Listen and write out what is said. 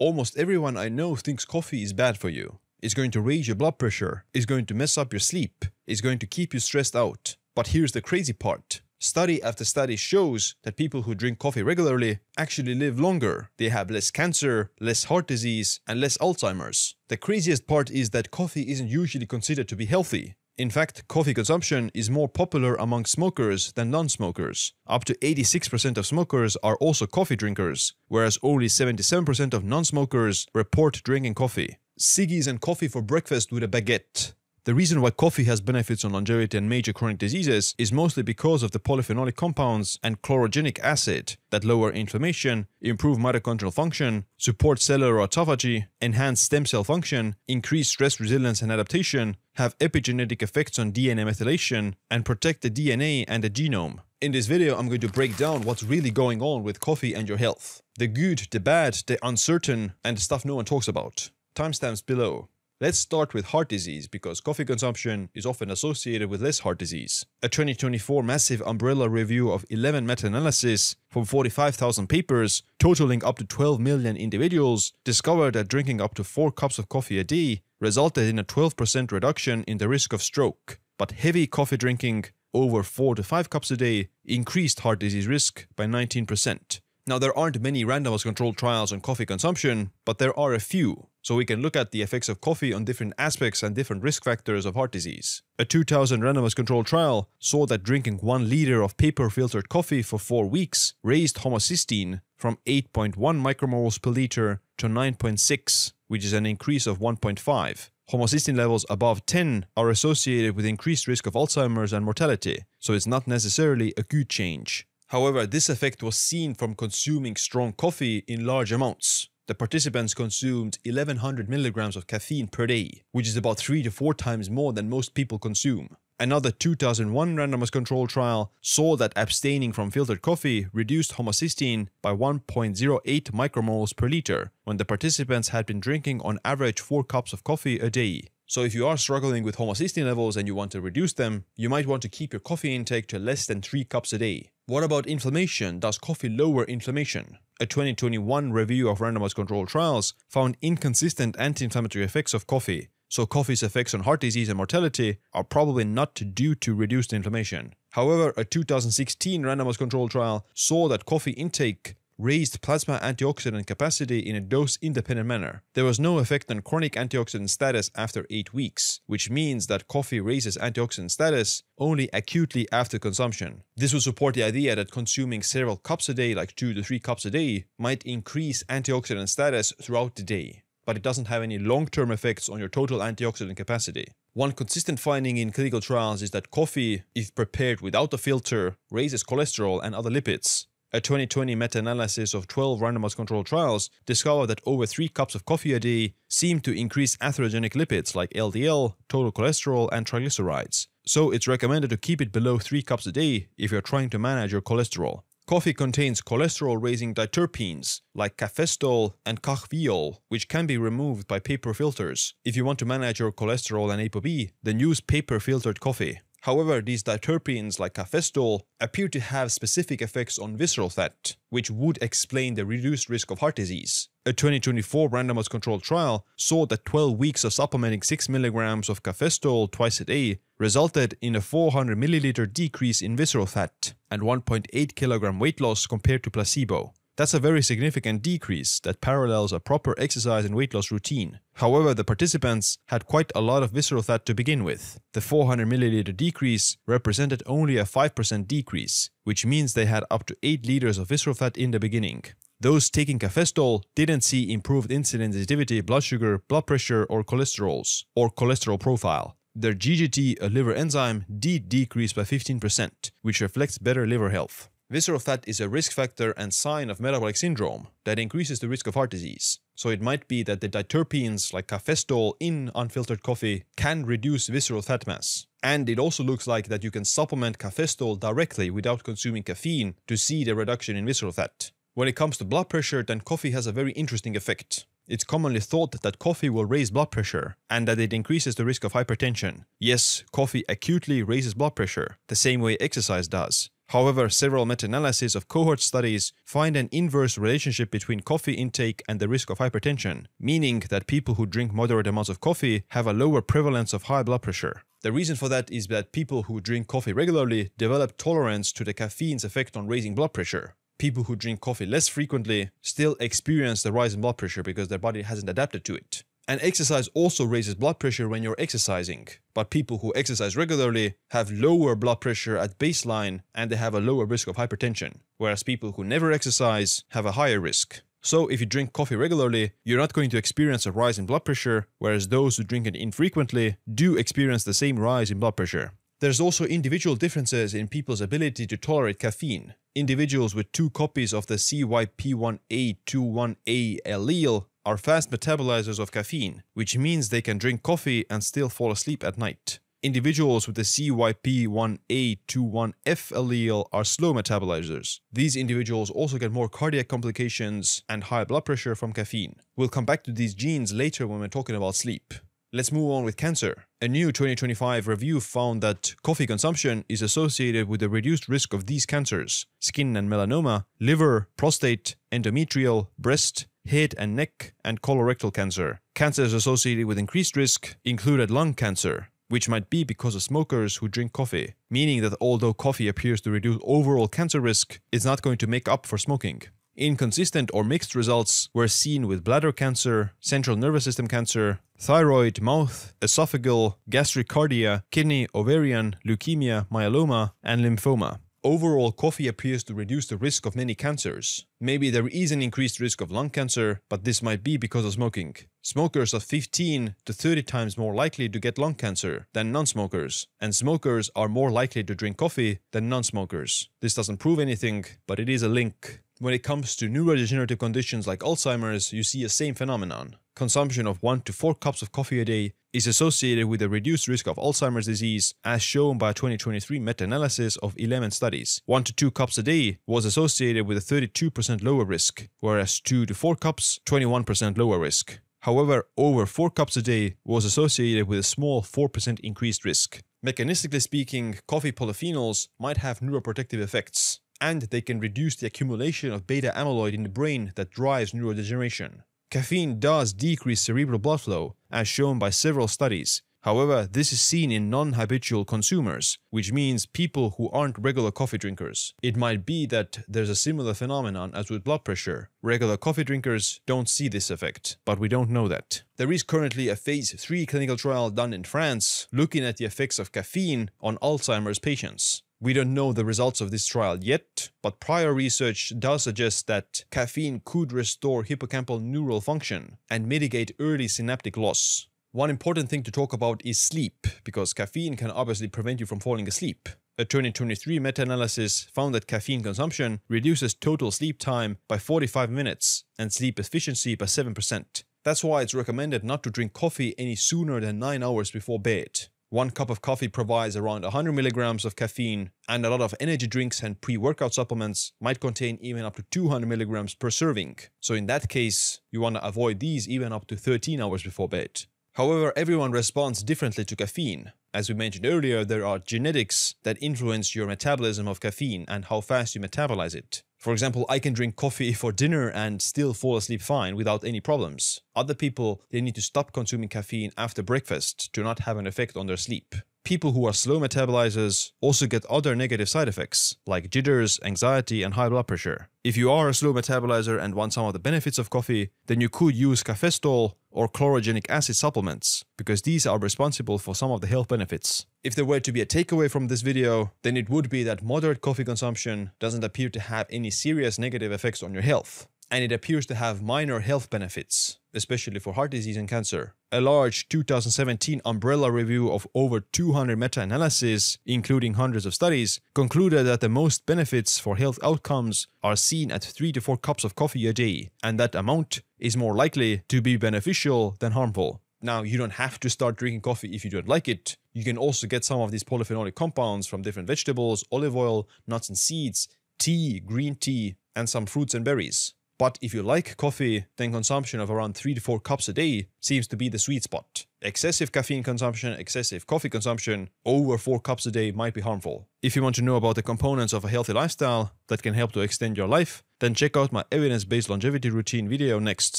Almost everyone I know thinks coffee is bad for you. It's going to raise your blood pressure, it's going to mess up your sleep, it's going to keep you stressed out. But here's the crazy part. Study after study shows that people who drink coffee regularly actually live longer. They have less cancer, less heart disease, and less Alzheimer's. The craziest part is that coffee isn't usually considered to be healthy. In fact, coffee consumption is more popular among smokers than non-smokers. Up to 86% of smokers are also coffee drinkers, whereas only 77% of non-smokers report drinking coffee. Ciggies and coffee for breakfast with a baguette. The reason why coffee has benefits on longevity and major chronic diseases is mostly because of the polyphenolic compounds and chlorogenic acid that lower inflammation, improve mitochondrial function, support cellular autophagy, enhance stem cell function, increase stress resilience and adaptation, have epigenetic effects on DNA methylation, and protect the DNA and the genome. In this video, I'm going to break down what's really going on with coffee and your health. The good, the bad, the uncertain, and the stuff no one talks about. Timestamps below. Let's start with heart disease because coffee consumption is often associated with less heart disease. A 2024 massive umbrella review of 11 meta-analyses from 45,000 papers, totaling up to 12 million individuals, discovered that drinking up to 4 cups of coffee a day resulted in a 12% reduction in the risk of stroke. But heavy coffee drinking, over 4 to 5 cups a day, increased heart disease risk by 19%. Now, there aren't many randomized controlled trials on coffee consumption, but there are a few, so we can look at the effects of coffee on different aspects and different risk factors of heart disease. A 2000 randomized controlled trial saw that drinking 1 liter of paper filtered coffee for 4 weeks raised homocysteine from 8.1 micromoles per liter to 9.6, which is an increase of 1.5. Homocysteine levels above 10 are associated with increased risk of Alzheimer's and mortality, so it's not necessarily a good change. However, this effect was seen from consuming strong coffee in large amounts. The participants consumed 1100 milligrams of caffeine per day, which is about 3 to 4 times more than most people consume. Another 2001 randomized control trial saw that abstaining from filtered coffee reduced homocysteine by 1.08 micromoles per liter when the participants had been drinking on average 4 cups of coffee a day. So if you are struggling with homocysteine levels and you want to reduce them, you might want to keep your coffee intake to less than 3 cups a day. What about inflammation? Does coffee lower inflammation? A 2021 review of randomized controlled trials found inconsistent anti-inflammatory effects of coffee, so coffee's effects on heart disease and mortality are probably not due to reduced inflammation. However, a 2016 randomized controlled trial saw that coffee intake raised plasma antioxidant capacity in a dose-independent manner. There was no effect on chronic antioxidant status after 8 weeks, which means that coffee raises antioxidant status only acutely after consumption. This would support the idea that consuming several cups a day, like 2 to 3 cups a day, might increase antioxidant status throughout the day, but it doesn't have any long-term effects on your total antioxidant capacity. One consistent finding in clinical trials is that coffee, if prepared without a filter, raises cholesterol and other lipids, a 2020 meta-analysis of 12 randomized controlled trials discovered that over 3 cups of coffee a day seem to increase atherogenic lipids like LDL, total cholesterol, and triglycerides. So it's recommended to keep it below 3 cups a day if you're trying to manage your cholesterol. Coffee contains cholesterol-raising diterpenes like cafestol and kahweol, which can be removed by paper filters. If you want to manage your cholesterol and ApoB, then use paper-filtered coffee. However, these diterpenes like cafestol appear to have specific effects on visceral fat, which would explain the reduced risk of heart disease. A 2024 randomized controlled trial saw that 12 weeks of supplementing 6 mg of cafestol twice a day resulted in a 400 milliliter decrease in visceral fat and 1.8 kg weight loss compared to placebo. That's a very significant decrease that parallels a proper exercise and weight loss routine. However, the participants had quite a lot of visceral fat to begin with. The 400 milliliter decrease represented only a 5% decrease, which means they had up to 8 liters of visceral fat in the beginning. Those taking cafestol didn't see improved insulin sensitivity, blood sugar, blood pressure, or cholesterols, or cholesterol profile. Their GGT, a liver enzyme, did decrease by 15%, which reflects better liver health. Visceral fat is a risk factor and sign of metabolic syndrome that increases the risk of heart disease. So it might be that the diterpenes like cafestol in unfiltered coffee can reduce visceral fat mass. And it also looks like that you can supplement cafestol directly without consuming caffeine to see the reduction in visceral fat. When it comes to blood pressure, then coffee has a very interesting effect. It's commonly thought that coffee will raise blood pressure and that it increases the risk of hypertension. Yes, coffee acutely raises blood pressure, the same way exercise does. However, several meta-analyses of cohort studies find an inverse relationship between coffee intake and the risk of hypertension, meaning that people who drink moderate amounts of coffee have a lower prevalence of high blood pressure. The reason for that is that people who drink coffee regularly develop tolerance to the caffeine's effect on raising blood pressure. People who drink coffee less frequently still experience the rise in blood pressure because their body hasn't adapted to it. And exercise also raises blood pressure when you're exercising, but people who exercise regularly have lower blood pressure at baseline and they have a lower risk of hypertension, whereas people who never exercise have a higher risk. So if you drink coffee regularly, you're not going to experience a rise in blood pressure, whereas those who drink it infrequently do experience the same rise in blood pressure. There's also individual differences in people's ability to tolerate caffeine. Individuals with two copies of the CYP1A21A allele are fast metabolizers of caffeine, which means they can drink coffee and still fall asleep at night. Individuals with the CYP1A21F allele are slow metabolizers. These individuals also get more cardiac complications and high blood pressure from caffeine. We'll come back to these genes later when we're talking about sleep. Let's move on with cancer. A new 2025 review found that coffee consumption is associated with a reduced risk of these cancers skin and melanoma, liver, prostate, endometrial, breast, head and neck, and colorectal cancer. Cancers associated with increased risk included lung cancer, which might be because of smokers who drink coffee, meaning that although coffee appears to reduce overall cancer risk, it's not going to make up for smoking. Inconsistent or mixed results were seen with bladder cancer, central nervous system cancer, thyroid, mouth, esophageal, gastric cardia, kidney, ovarian, leukemia, myeloma, and lymphoma. Overall, coffee appears to reduce the risk of many cancers. Maybe there is an increased risk of lung cancer, but this might be because of smoking. Smokers are 15 to 30 times more likely to get lung cancer than non-smokers, and smokers are more likely to drink coffee than non-smokers. This doesn't prove anything, but it is a link. When it comes to neurodegenerative conditions like Alzheimer's, you see a same phenomenon. Consumption of 1 to 4 cups of coffee a day is associated with a reduced risk of Alzheimer's disease as shown by a 2023 meta-analysis of 11 studies. 1 to 2 cups a day was associated with a 32% lower risk, whereas 2 to 4 cups, 21% lower risk. However, over 4 cups a day was associated with a small 4% increased risk. Mechanistically speaking, coffee polyphenols might have neuroprotective effects, and they can reduce the accumulation of beta amyloid in the brain that drives neurodegeneration. Caffeine does decrease cerebral blood flow, as shown by several studies. However, this is seen in non-habitual consumers, which means people who aren't regular coffee drinkers. It might be that there's a similar phenomenon as with blood pressure. Regular coffee drinkers don't see this effect, but we don't know that. There is currently a phase 3 clinical trial done in France looking at the effects of caffeine on Alzheimer's patients. We don't know the results of this trial yet, but prior research does suggest that caffeine could restore hippocampal neural function and mitigate early synaptic loss. One important thing to talk about is sleep, because caffeine can obviously prevent you from falling asleep. A 2023 meta-analysis found that caffeine consumption reduces total sleep time by 45 minutes and sleep efficiency by 7%. That's why it's recommended not to drink coffee any sooner than 9 hours before bed. One cup of coffee provides around 100 milligrams of caffeine, and a lot of energy drinks and pre-workout supplements might contain even up to 200 milligrams per serving. So in that case, you want to avoid these even up to 13 hours before bed. However, everyone responds differently to caffeine. As we mentioned earlier, there are genetics that influence your metabolism of caffeine and how fast you metabolize it. For example, I can drink coffee for dinner and still fall asleep fine without any problems. Other people, they need to stop consuming caffeine after breakfast to not have an effect on their sleep. People who are slow metabolizers also get other negative side effects, like jitters, anxiety, and high blood pressure. If you are a slow metabolizer and want some of the benefits of coffee, then you could use cafestol or chlorogenic acid supplements, because these are responsible for some of the health benefits. If there were to be a takeaway from this video, then it would be that moderate coffee consumption doesn't appear to have any serious negative effects on your health and it appears to have minor health benefits, especially for heart disease and cancer. A large 2017 umbrella review of over 200 meta-analyses, including hundreds of studies, concluded that the most benefits for health outcomes are seen at 3 to 4 cups of coffee a day, and that amount is more likely to be beneficial than harmful. Now, you don't have to start drinking coffee if you don't like it. You can also get some of these polyphenolic compounds from different vegetables, olive oil, nuts and seeds, tea, green tea, and some fruits and berries. But if you like coffee, then consumption of around 3 to 4 cups a day seems to be the sweet spot. Excessive caffeine consumption, excessive coffee consumption, over 4 cups a day might be harmful. If you want to know about the components of a healthy lifestyle that can help to extend your life, then check out my evidence based longevity routine video next.